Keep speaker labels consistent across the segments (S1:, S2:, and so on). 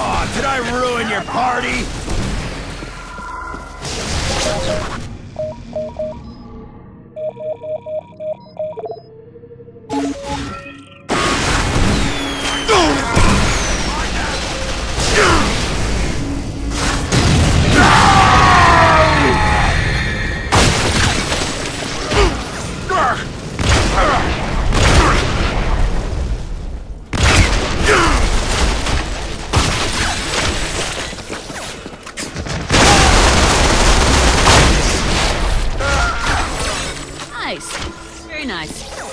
S1: Oh, did I ruin your party? Nice. Very nice.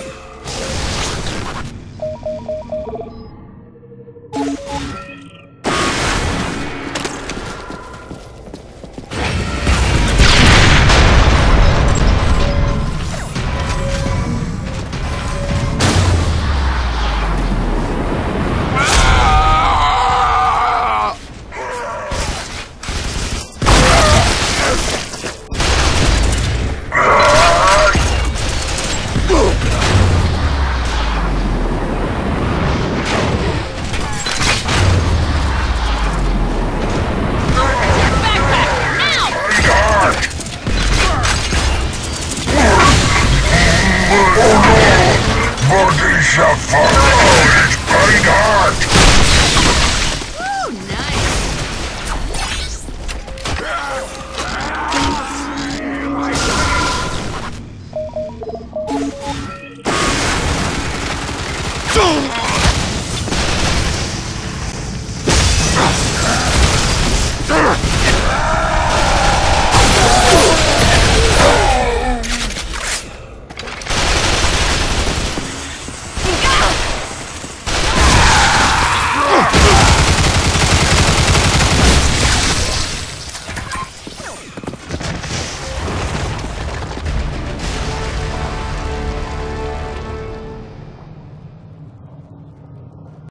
S1: Watch out for! It's burning hot!